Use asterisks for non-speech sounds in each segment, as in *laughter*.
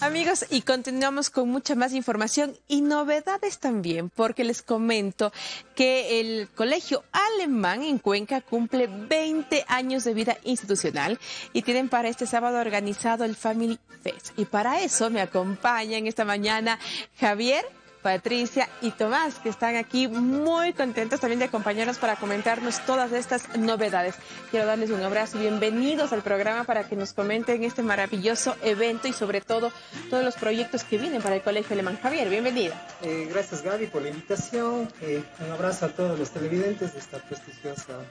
Amigos, y continuamos con mucha más información y novedades también, porque les comento que el Colegio Alemán en Cuenca cumple 20 años de vida institucional y tienen para este sábado organizado el Family Fest. Y para eso me acompañan esta mañana Javier Patricia y Tomás, que están aquí muy contentos también de acompañarnos para comentarnos todas estas novedades. Quiero darles un abrazo, bienvenidos al programa para que nos comenten este maravilloso evento y sobre todo todos los proyectos que vienen para el Colegio Alemán. Javier, bienvenida. Eh, gracias Gaby por la invitación, eh, un abrazo a todos los televidentes de esta prestigiosa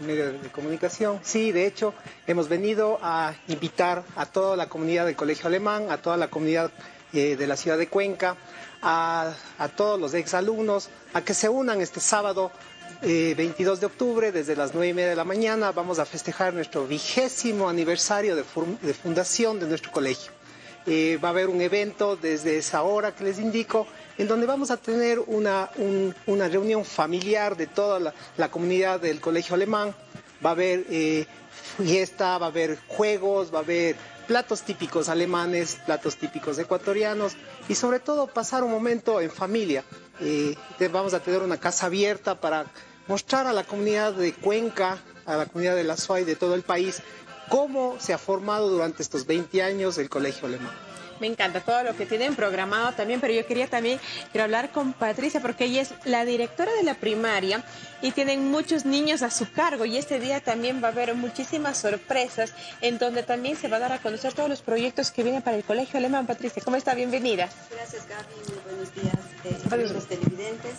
medio de comunicación. Sí, de hecho, hemos venido a invitar a toda la comunidad del Colegio Alemán, a toda la comunidad eh, de la ciudad de Cuenca, a, todos los exalumnos a que se unan este sábado 22 eh, de octubre desde las 9 y media de la mañana. Vamos a festejar nuestro vigésimo aniversario de, fundación de nuestro colegio. Eh, va a haber un evento desde esa hora que les indico, en donde vamos a tener una, reunión familiar de toda la, comunidad del colegio alemán. Va a haber eh, fiesta, va a haber juegos, va a haber platos típicos alemanes, platos típicos ecuatorianos y sobre todo pasar un momento en familia. Eh, vamos a tener una casa abierta para mostrar a la comunidad de Cuenca, a la comunidad de la SUAY de todo el país, cómo se ha formado durante estos 20 años el colegio alemán. Me encanta todo lo que tienen programado también, pero yo quería también quiero hablar con Patricia porque ella es la directora de la primaria y tienen muchos niños a su cargo y este día también va a haber muchísimas sorpresas en donde también se va a dar a conocer todos los proyectos que vienen para el Colegio Alemán. Patricia, ¿cómo está? Bienvenida. Gracias Gaby, muy buenos días, eh, televidentes.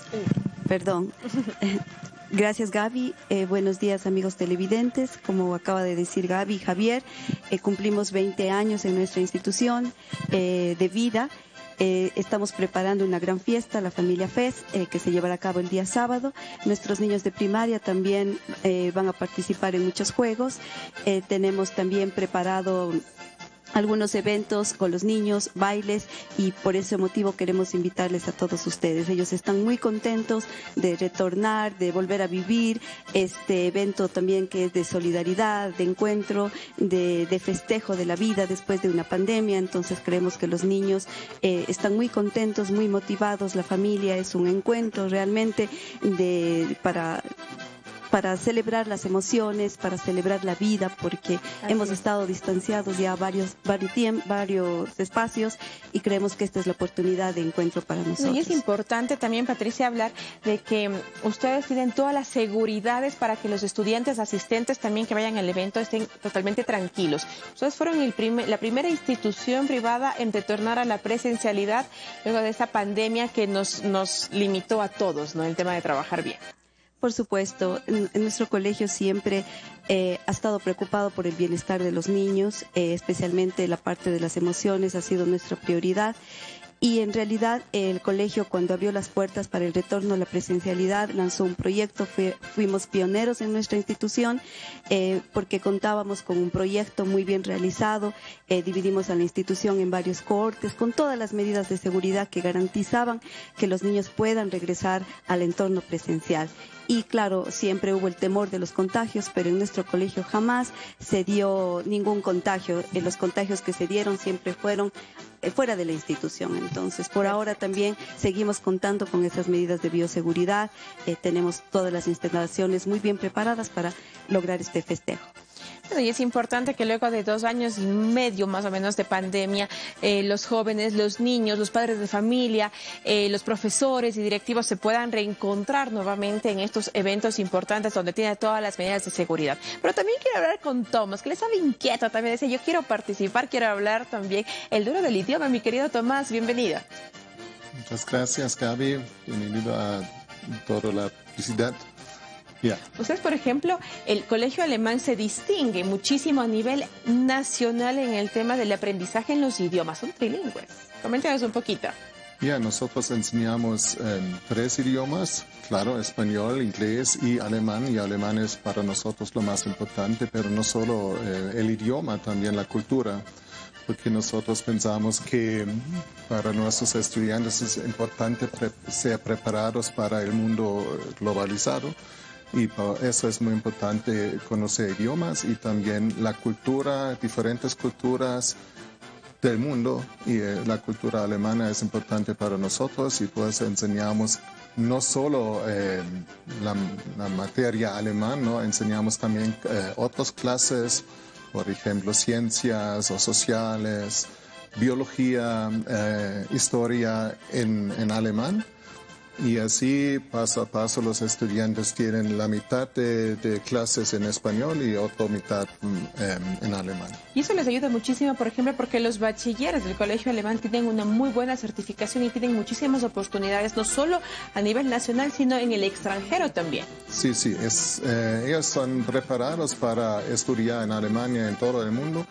Perdón. *laughs* Gracias Gaby. Eh, buenos días amigos televidentes. Como acaba de decir Gaby y Javier, eh, cumplimos 20 años en nuestra institución eh, de vida. estamos preparando una gran fiesta, la familia FES, que se llevará a cabo el día sábado. Nuestros niños de primaria también van a participar en muchos juegos. tenemos también preparado algunos eventos con los niños, bailes y por ese motivo queremos invitarles a todos ustedes. Ellos están muy contentos de retornar, de volver a vivir este evento también que es de solidaridad, de encuentro, de, festejo de la vida después de una pandemia. Entonces creemos que los niños eh, están muy contentos, muy motivados. La familia es un encuentro realmente de, para para celebrar las emociones, para celebrar la vida, porque hemos estado distanciados ya varios, varios, varios espacios y creemos que esta es la oportunidad de encuentro para nosotros. Y es importante también, Patricia, hablar de que ustedes tienen todas las seguridades para que los estudiantes asistentes también que vayan al evento estén totalmente tranquilos. Ustedes fueron el la primera institución privada en retornar a la presencialidad luego de esta pandemia que nos, nos limitó a todos, ¿no? El tema de trabajar bien. Por supuesto, nuestro colegio siempre eh, ha estado preocupado por el bienestar de los niños, eh, especialmente la parte de las emociones ha sido nuestra prioridad y en realidad el colegio cuando abrió las puertas para el retorno a la presencialidad lanzó un proyecto, fuimos pioneros en nuestra institución eh, porque contábamos con un proyecto muy bien realizado, dividimos a la institución en varios cohortes con todas las medidas de seguridad que garantizaban que los niños puedan regresar al entorno presencial. Y claro, siempre hubo el temor de los contagios, pero en nuestro colegio jamás se dio ningún contagio. Eh, los contagios que se dieron siempre fueron eh, fuera de la institución. Entonces, por ahora también seguimos contando con esas medidas de bioseguridad. Eh, tenemos todas las instalaciones muy bien preparadas para lograr este festejo. Y es importante que luego de dos años y medio más o menos de pandemia, eh, los jóvenes, los niños, los padres de familia, los profesores y directivos se puedan reencontrar nuevamente en estos eventos importantes donde tiene todas las medidas de seguridad. Pero también quiero hablar con Tomás, que le sabe inquieto también. Dice, yo quiero participar, quiero hablar también el duro del idioma. Mi querido Tomás, bienvenido. Muchas gracias, Gaby. Bienvenido a toda la publicidad. Ustedes, por ejemplo, el colegio alemán se distingue muchísimo a nivel nacional en el tema del aprendizaje en los idiomas. Son trilingües. Coméntanos un poquito. Ya, nosotros enseñamos em, tres idiomas, claro, español, inglés y alemán, y alemán es para nosotros lo más importante, pero no solo eh, el idioma, también la cultura porque nosotros pensamos que para nuestros estudiantes es importante ser preparados para el mundo globalizado y eso es muy importante conocer idiomas y también la cultura, diferentes culturas del mundo y eh, la cultura alemana es importante para nosotros y pues enseñamos no solo eh, la, materia alemán, ¿no? enseñamos también eh, otras clases, por ejemplo, ciencias o sociales, biología, historia en, en alemán y así paso a paso los estudiantes tienen la mitad de, clases en español y otra mitad mm, em, en alemán. Y eso les ayuda muchísimo, por ejemplo, porque los bachilleres del colegio alemán tienen una muy buena certificación y tienen muchísimas oportunidades, no solo a nivel nacional, sino en el extranjero también. Sí, sí, es, eh, ellos son preparados para estudiar en Alemania, en todo el mundo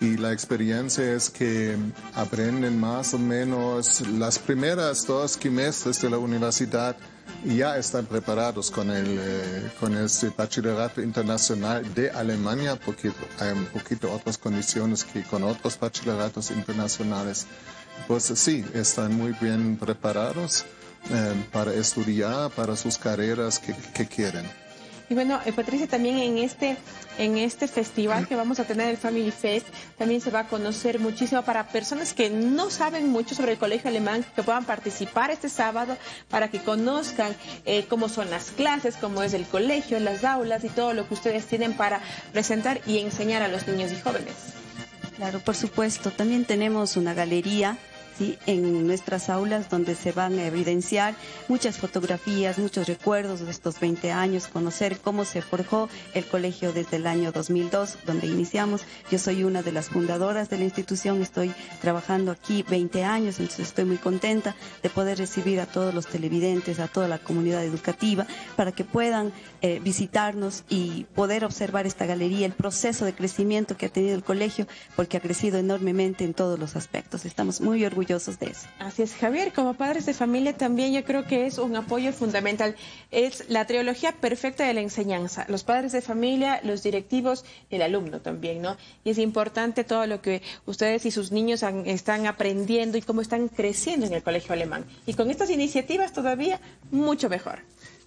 y la experiencia es que aprenden más o menos las primeras dos trimestres de la universidad y ya están preparados con el eh, con este bachillerato internacional de Alemania porque hay un poquito otras condiciones que con otros bachilleratos internacionales. Pues sí están muy bien preparados eh, para estudiar para sus carreras que quieren y bueno, eh, Patricia, también en este, en este festival que vamos a tener, el Family Fest, también se va a conocer muchísimo para personas que no saben mucho sobre el colegio alemán, que puedan participar este sábado para que conozcan eh, cómo son las clases, cómo es el colegio, las aulas y todo lo que ustedes tienen para presentar y enseñar a los niños y jóvenes. Claro, por supuesto. También tenemos una galería en nuestras aulas donde se van a evidenciar muchas fotografías, muchos recuerdos de estos 20 años, conocer cómo se forjó el colegio desde el año 2002, donde iniciamos. Yo soy una de las fundadoras de la institución, estoy trabajando aquí 20 años, entonces estoy muy contenta de poder recibir a todos los televidentes, a toda la comunidad educativa, para que puedan eh, visitarnos y poder observar esta galería, el proceso de crecimiento que ha tenido el colegio, porque ha crecido enormemente en todos los aspectos. Estamos muy orgullosos eso. Así es, Javier, como padres de familia también yo creo que es un apoyo fundamental. Es la trilogía perfecta de la enseñanza, los padres de familia, los directivos, el alumno también, ¿no? Y es importante todo lo que ustedes y sus niños están aprendiendo y cómo están creciendo en el colegio alemán. Y con estas iniciativas todavía mucho mejor.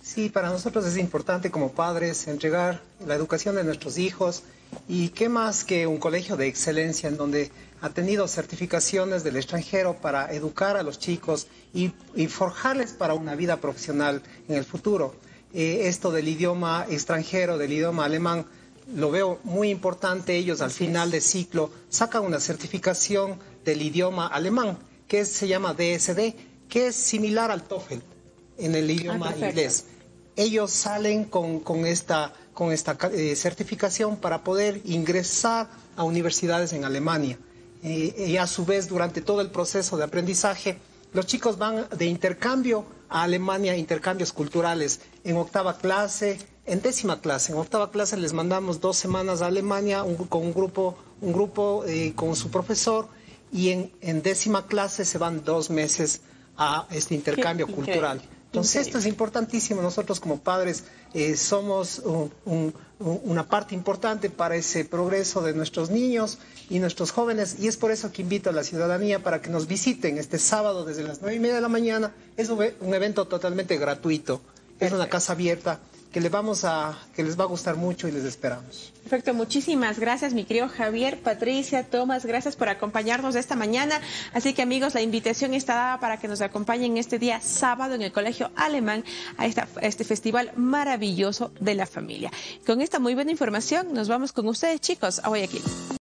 Sí, para nosotros es importante como padres entregar la educación de nuestros hijos y qué más que un colegio de excelencia en donde ha tenido certificaciones del extranjero para educar a los chicos y, forjarles para una vida profesional en el futuro. Eh, esto del idioma extranjero, del idioma alemán, lo veo muy importante. Ellos al final de ciclo sacan una certificación del idioma alemán, que se llama DSD, que es similar al TOEFL en el idioma ah, inglés. Ellos salen con, esta, con esta eh, certificación para poder ingresar a universidades en Alemania. Eh, y a su vez durante todo el proceso de aprendizaje, los chicos van de intercambio a Alemania, intercambios culturales, en octava clase, en décima clase. En octava clase les mandamos dos semanas a Alemania con un grupo, un grupo eh, con su profesor y en, décima clase se van dos meses a este intercambio cultural. Entonces esto es importantísimo. Nosotros como padres eh, somos una parte importante para ese progreso de nuestros niños y nuestros jóvenes y es por eso que invito a la ciudadanía para que nos visiten este sábado desde las nueve y media de la mañana. Es un evento totalmente gratuito. Es una casa abierta que les vamos a, que les va a gustar mucho y les esperamos. Perfecto, muchísimas gracias, mi querido Javier, Patricia, Tomás, gracias por acompañarnos esta mañana. Así que amigos, la invitación está dada para que nos acompañen este día sábado en el Colegio Alemán a, esta, este festival maravilloso de la familia. Con esta muy buena información, nos vamos con ustedes, chicos, a Guayaquil.